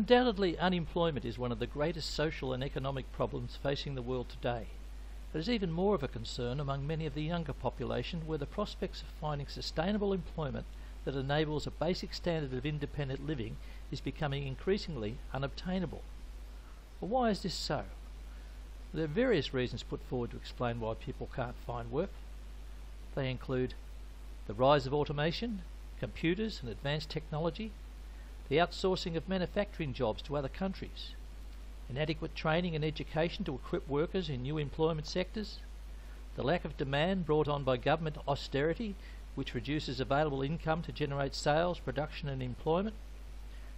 Undoubtedly, unemployment is one of the greatest social and economic problems facing the world today. It is even more of a concern among many of the younger population where the prospects of finding sustainable employment that enables a basic standard of independent living is becoming increasingly unobtainable. Well, why is this so? There are various reasons put forward to explain why people can't find work. They include the rise of automation, computers and advanced technology, the outsourcing of manufacturing jobs to other countries, inadequate training and education to equip workers in new employment sectors, the lack of demand brought on by government austerity, which reduces available income to generate sales, production and employment,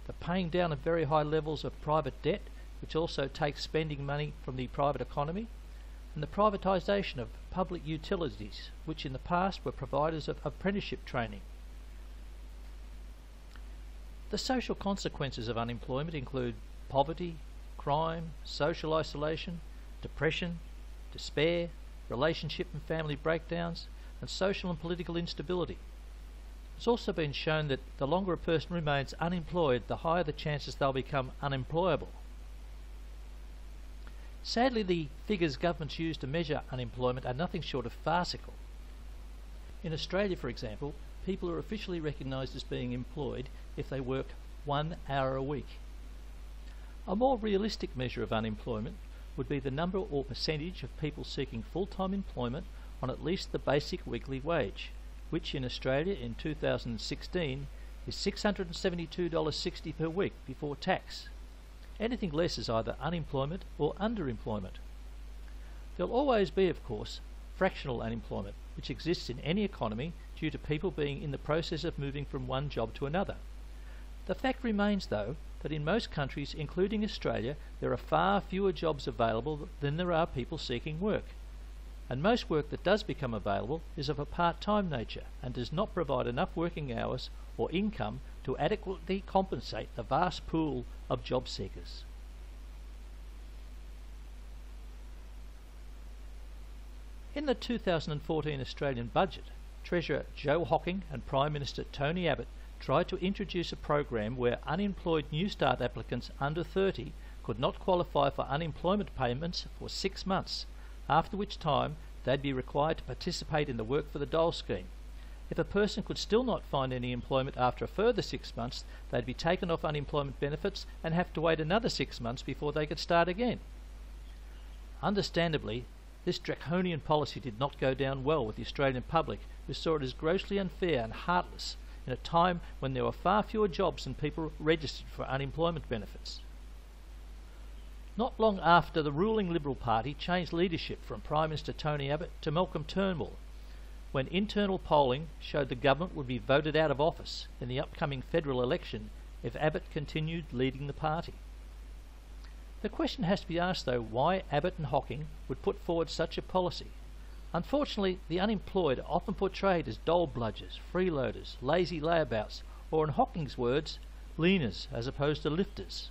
the paying down of very high levels of private debt, which also takes spending money from the private economy, and the privatisation of public utilities, which in the past were providers of apprenticeship training. The social consequences of unemployment include poverty, crime, social isolation, depression, despair, relationship and family breakdowns, and social and political instability. It's also been shown that the longer a person remains unemployed, the higher the chances they'll become unemployable. Sadly, the figures governments use to measure unemployment are nothing short of farcical. In Australia, for example, people are officially recognised as being employed if they work one hour a week. A more realistic measure of unemployment would be the number or percentage of people seeking full-time employment on at least the basic weekly wage, which in Australia in 2016 is $672.60 per week before tax. Anything less is either unemployment or underemployment. There'll always be, of course, frictional unemployment, which exists in any economy due to people being in the process of moving from one job to another. The fact remains, though, that in most countries, including Australia, there are far fewer jobs available than there are people seeking work. And most work that does become available is of a part-time nature and does not provide enough working hours or income to adequately compensate the vast pool of job seekers. In the 2014 Australian budget, Treasurer Joe Hockey and Prime Minister Tony Abbott tried to introduce a program where unemployed Newstart applicants under 30 could not qualify for unemployment payments for six months, after which time they'd be required to participate in the Work for the Dole scheme. If a person could still not find any employment after a further six months, they'd be taken off unemployment benefits and have to wait another six months before they could start again. Understandably, this draconian policy did not go down well with the Australian public, who saw it as grossly unfair and heartless in a time when there were far fewer jobs than people registered for unemployment benefits. Not long after the ruling Liberal Party changed leadership from Prime Minister Tony Abbott to Malcolm Turnbull, when internal polling showed the government would be voted out of office in the upcoming federal election if Abbott continued leading the party. The question has to be asked, though, why Abbott and Hockey would put forward such a policy. Unfortunately, the unemployed are often portrayed as dole bludgers, freeloaders, lazy layabouts, or in Hockey's words, leaners as opposed to lifters.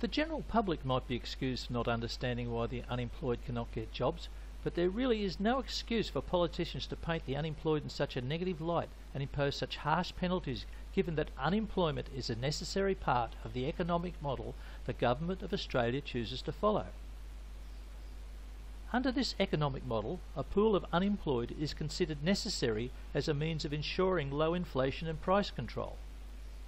The general public might be excused for not understanding why the unemployed cannot get jobs, but there really is no excuse for politicians to paint the unemployed in such a negative light and impose such harsh penalties given that unemployment is a necessary part of the economic model the Government of Australia chooses to follow. Under this economic model, a pool of unemployed is considered necessary as a means of ensuring low inflation and price control.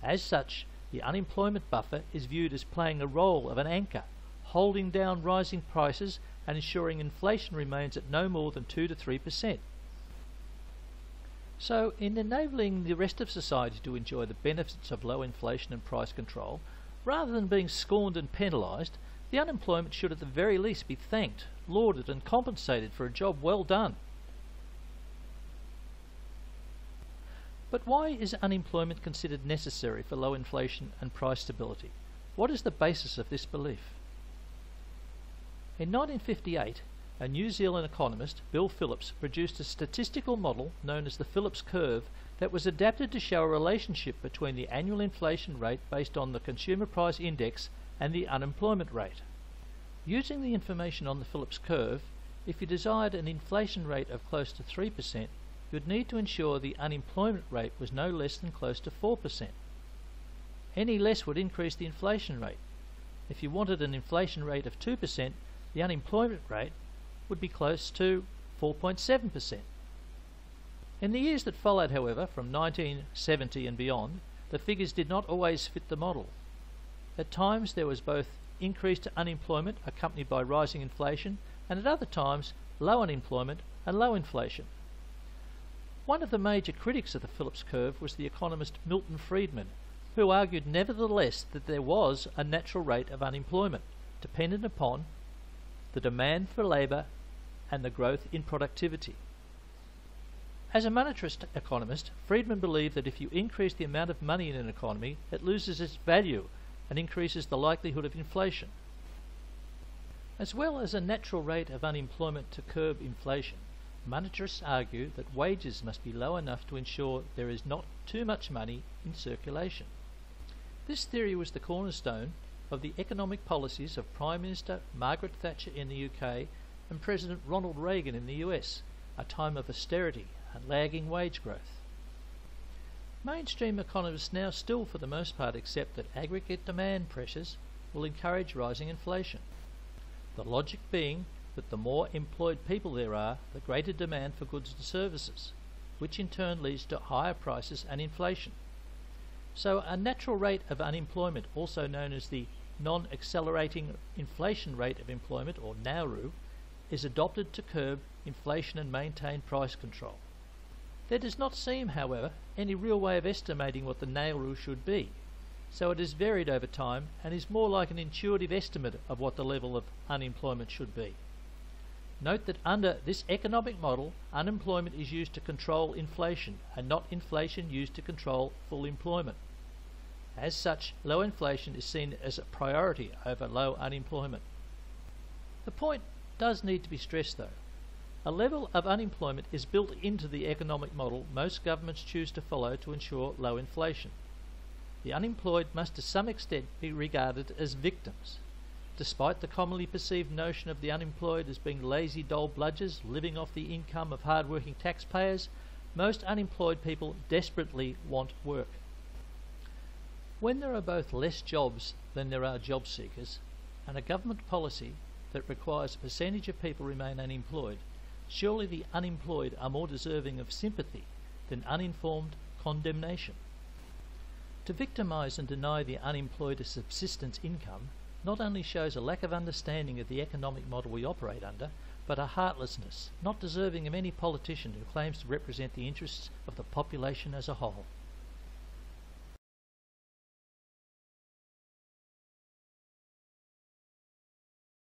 As such, the unemployment buffer is viewed as playing a role of an anchor, holding down rising prices and ensuring inflation remains at no more than 2 to 3%. So, in enabling the rest of society to enjoy the benefits of low inflation and price control, rather than being scorned and penalised, the unemployment should at the very least be thanked, lauded and compensated for a job well done. But why is unemployment considered necessary for low inflation and price stability? What is the basis of this belief? In 1958, a New Zealand economist, Bill Phillips, produced a statistical model known as the Phillips curve that was adapted to show a relationship between the annual inflation rate based on the Consumer Price Index and the unemployment rate. Using the information on the Phillips curve, if you desired an inflation rate of close to 3%, you'd need to ensure the unemployment rate was no less than close to 4%. Any less would increase the inflation rate. If you wanted an inflation rate of 2%, the unemployment rate would be close to 4.7%. In the years that followed, however, from 1970 and beyond, the figures did not always fit the model. At times there was both increased unemployment accompanied by rising inflation, and at other times low unemployment and low inflation. One of the major critics of the Phillips curve was the economist Milton Friedman, who argued nevertheless that there was a natural rate of unemployment dependent upon the demand for labour and the growth in productivity. As a monetarist economist, Friedman believed that if you increase the amount of money in an economy, it loses its value and increases the likelihood of inflation. As well as a natural rate of unemployment to curb inflation, monetarists argue that wages must be low enough to ensure there is not too much money in circulation. This theory was the cornerstone of the economic policies of Prime Minister Margaret Thatcher in the UK and President Ronald Reagan in the US, a time of austerity and lagging wage growth. Mainstream economists now still for the most part accept that aggregate demand pressures will encourage rising inflation. The logic being that the more employed people there are, the greater demand for goods and services, which in turn leads to higher prices and inflation. So a natural rate of unemployment, also known as the non-accelerating inflation rate of employment or NAIRU, is adopted to curb inflation and maintain price control. There does not seem, however, any real way of estimating what the NAIRU should be, so it has varied over time and is more like an intuitive estimate of what the level of unemployment should be. Note that under this economic model, unemployment is used to control inflation and not inflation used to control full employment. As such, low inflation is seen as a priority over low unemployment. The point does need to be stressed though. A level of unemployment is built into the economic model most governments choose to follow to ensure low inflation. The unemployed must to some extent be regarded as victims. Despite the commonly perceived notion of the unemployed as being lazy dole bludgers living off the income of hard-working taxpayers, most unemployed people desperately want work. When there are both less jobs than there are job seekers, and a government policy that requires a percentage of people remain unemployed, Surely the unemployed are more deserving of sympathy than uninformed condemnation. To victimize and deny the unemployed a subsistence income not only shows a lack of understanding of the economic model we operate under, but a heartlessness not deserving of any politician who claims to represent the interests of the population as a whole.